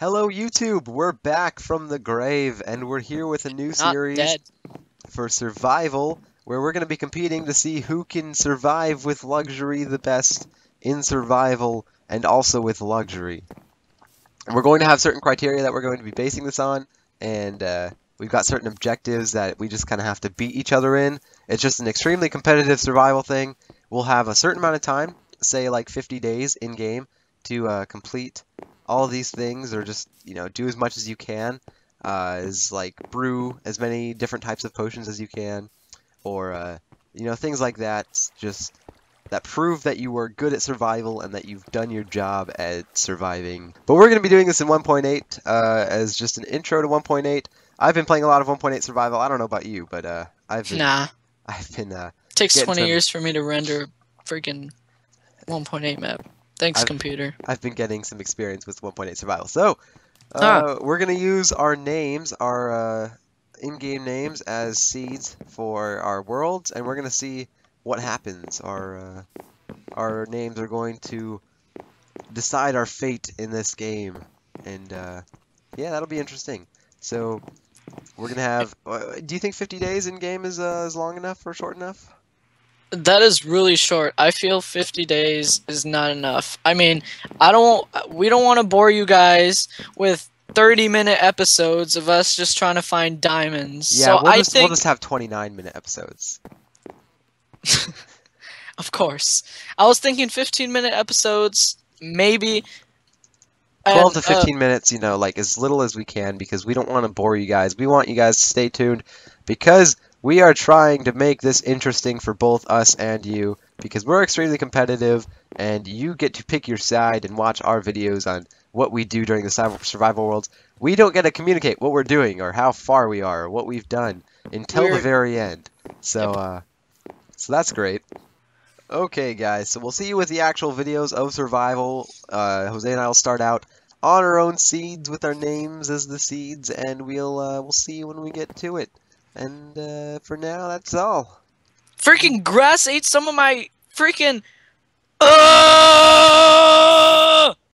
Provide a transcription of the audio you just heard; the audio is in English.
Hello YouTube, we're back from the grave and we're here with a new Not series dead. for survival where we're going to be competing to see who can survive with luxury the best in survival and also with luxury. And we're going to have certain criteria that we're going to be basing this on and uh, we've got certain objectives that we just kind of have to beat each other in. It's just an extremely competitive survival thing. We'll have a certain amount of time, say like 50 days in game to uh, complete all of these things or just you know do as much as you can uh, is like brew as many different types of potions as you can or uh, you know things like that just that prove that you are good at survival and that you've done your job at surviving but we're going to be doing this in 1.8 uh, as just an intro to 1.8 I've been playing a lot of 1.8 survival I don't know about you but uh, I've been Nah. I've been uh, Takes 20 some- years for me to render freaking 1.8 map. Thanks, I've- computer. I've been getting some experience with 1.8 survival. So, uh, Ah. we're gonna use our names, our uh, in-game names, as seeds for our worlds, and we're gonna see what happens. Our uh, our names are going to decide our fate in this game, and uh, yeah, that'll be interesting. So, we're gonna have. Uh, do you think 50 days in game is uh, is long enough or short enough? That is really short. I feel 50 days is not enough. I mean, I don't. We don't want to bore you guys with 30 minute episodes of us just trying to find diamonds. Yeah, so we'll I just think, we'll just have 29 minute episodes. of course, I was thinking 15 minute episodes, maybe. 12 to And, uh, 15 minutes, you know, like as little as we can because we don't want to bore you guys. We want you guys to stay tuned because we are trying to make this interesting for both us and you because we're extremely competitive and you get to pick your side and watch our videos on what we do during the survival- survival worlds. We don't get to communicate what we're doing or how far we are or what we've done until the very end. So, uh, so that's great. Okay, guys, so we'll see you with the actual videos of survival. Uh, Jose and I will start out on our own seeds with our names as the seeds, and we'll uh, we'll see you when we get to it. And uh, for now, that's all. freaking grass ate some of my freaking. Uh!